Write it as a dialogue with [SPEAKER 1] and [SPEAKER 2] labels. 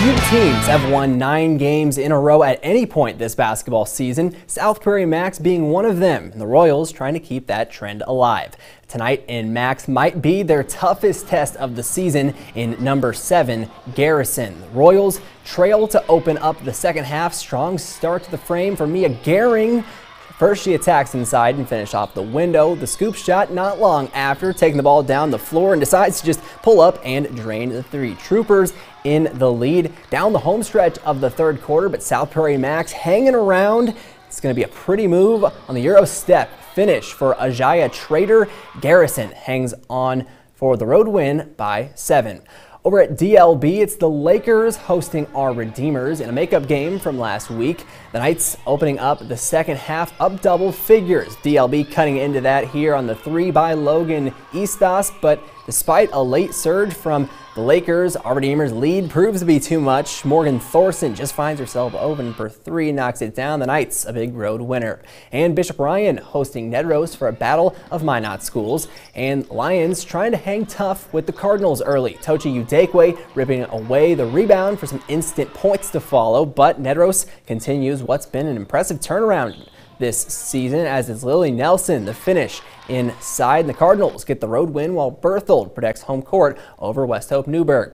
[SPEAKER 1] Few teams have won nine games in a row at any point this basketball season, South Prairie Max being one of them, and the Royals trying to keep that trend alive. Tonight in Max might be their toughest test of the season in number seven, Garrison. The Royals trail to open up the second half. Strong start to the frame for Mia Gehring. First, she attacks inside and finish off the window. The scoop shot not long after, taking the ball down the floor and decides to just pull up and drain the three. Troopers in the lead down the home stretch of the third quarter, but South Prairie Max hanging around. It's going to be a pretty move on the Euro step finish for Ajaya Trader. Garrison hangs on for the road win by seven. Over at DLB, it's the Lakers hosting our Redeemers in a makeup game from last week. The Knights opening up the second half up double figures. DLB cutting into that here on the three by Logan Eastos, but despite a late surge from the Lakers, our Redeemers lead proves to be too much. Morgan Thorson just finds herself open for three, knocks it down. The Knights, a big road winner. And Bishop Ryan hosting Nedrose for a battle of Minot schools. And Lions trying to hang tough with the Cardinals early. Tochi Udekwe ripping away the rebound for some instant points to follow. But Nedrose continues what's been an impressive turnaround this season, as is Lily Nelson, the finish inside. The Cardinals get the road win while Berthold protects home court over Westhope Newburg.